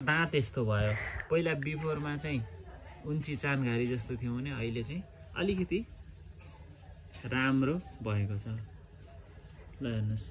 दाँत यस्तो भयो पहिला बिफोरमा चाहिँ उन्ची चानघारी जस्तो थियो भने अहिले चाहिँ अलिकति राम्रो भएको छ ल हेर्नुहोस्